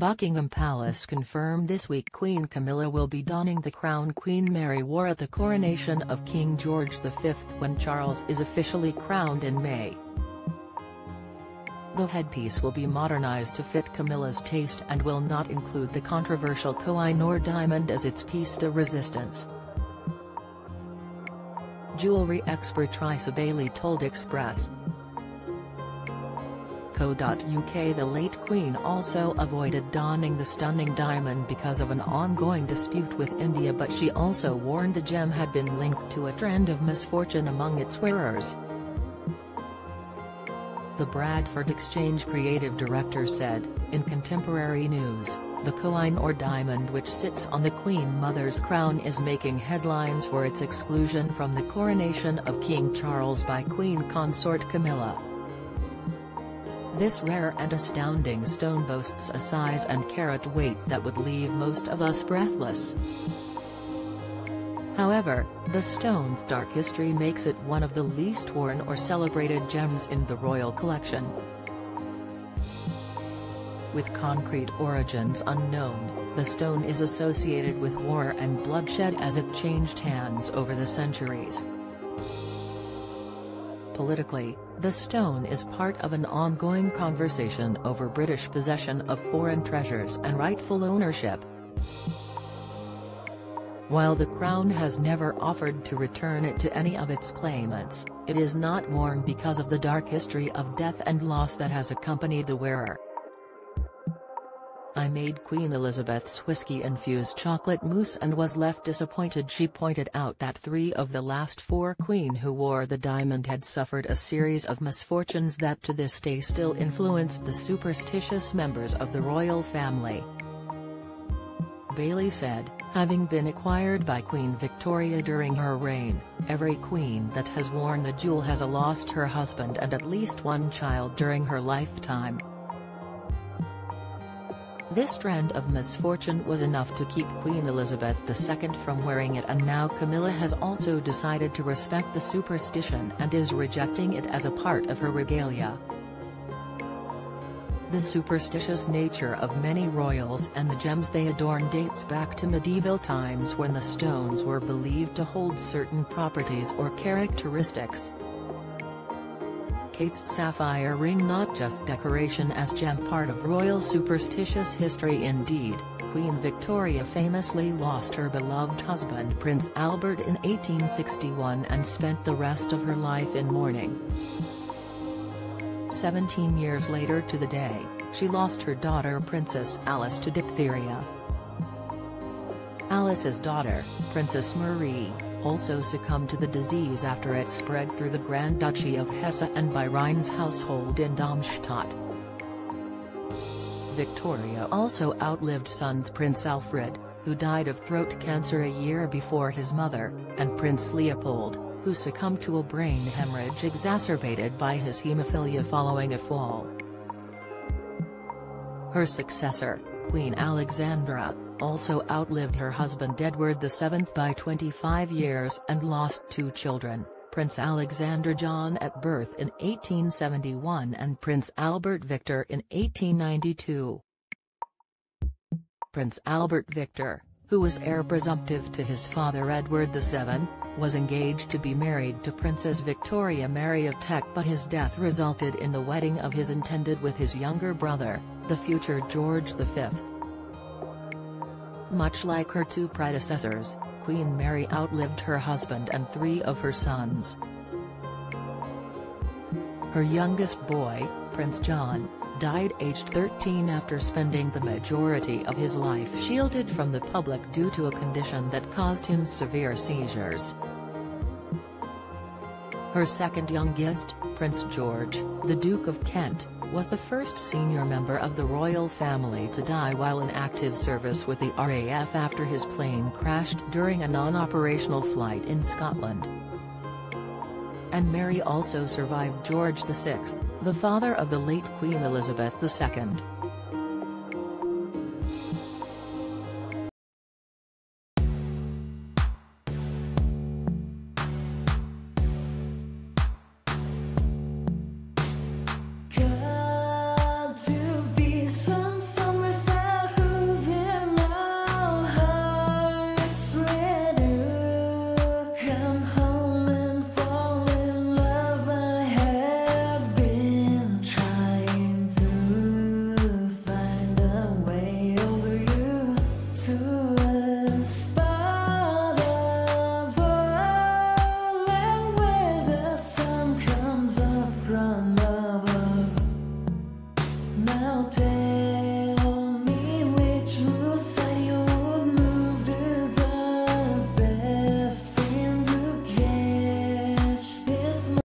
Buckingham Palace confirmed this week Queen Camilla will be donning the crown Queen Mary wore at the coronation of King George V when Charles is officially crowned in May. The headpiece will be modernized to fit Camilla's taste and will not include the controversial Koh-i-Noor diamond as its piece de resistance. Jewelry expert Theresa Bailey told Express. The late Queen also avoided donning the stunning diamond because of an ongoing dispute with India but she also warned the gem had been linked to a trend of misfortune among its wearers. The Bradford Exchange creative director said, in contemporary news, the Koh-i-Noor diamond which sits on the Queen Mother's crown is making headlines for its exclusion from the coronation of King Charles by Queen Consort Camilla. This rare and astounding stone boasts a size and carat weight that would leave most of us breathless. However, the stone's dark history makes it one of the least worn or celebrated gems in the royal collection. With concrete origins unknown, the stone is associated with war and bloodshed as it changed hands over the centuries. Politically, the stone is part of an ongoing conversation over British possession of foreign treasures and rightful ownership. While the Crown has never offered to return it to any of its claimants, it is not worn because of the dark history of death and loss that has accompanied the wearer. I made Queen Elizabeth's whiskey-infused chocolate mousse and was left disappointed she pointed out that three of the last four queen who wore the diamond had suffered a series of misfortunes that to this day still influenced the superstitious members of the royal family. Bailey said, having been acquired by Queen Victoria during her reign, every queen that has worn the jewel has lost her husband and at least one child during her lifetime. This trend of misfortune was enough to keep Queen Elizabeth II from wearing it and now Camilla has also decided to respect the superstition and is rejecting it as a part of her regalia. The superstitious nature of many royals and the gems they adorn dates back to medieval times when the stones were believed to hold certain properties or characteristics. Kate's sapphire ring not just decoration as gem part of royal superstitious history indeed, Queen Victoria famously lost her beloved husband Prince Albert in 1861 and spent the rest of her life in mourning. Seventeen years later to the day, she lost her daughter Princess Alice to diphtheria. Alice's daughter, Princess Marie, also succumbed to the disease after it spread through the Grand Duchy of Hesse and by Rhein's household in Darmstadt. Victoria also outlived sons Prince Alfred, who died of throat cancer a year before his mother, and Prince Leopold, who succumbed to a brain hemorrhage exacerbated by his hemophilia following a fall. Her successor, Queen Alexandra, also outlived her husband Edward VII by 25 years and lost two children, Prince Alexander John at birth in 1871 and Prince Albert Victor in 1892. Prince Albert Victor, who was heir presumptive to his father Edward VII, was engaged to be married to Princess Victoria Mary of Teck but his death resulted in the wedding of his intended with his younger brother, the future George V. Much like her two predecessors, Queen Mary outlived her husband and three of her sons. Her youngest boy, Prince John, died aged 13 after spending the majority of his life shielded from the public due to a condition that caused him severe seizures. Her second youngest, Prince George, the Duke of Kent, was the first senior member of the royal family to die while in active service with the RAF after his plane crashed during a non-operational flight in Scotland. And Mary also survived George VI, the father of the late Queen Elizabeth II. day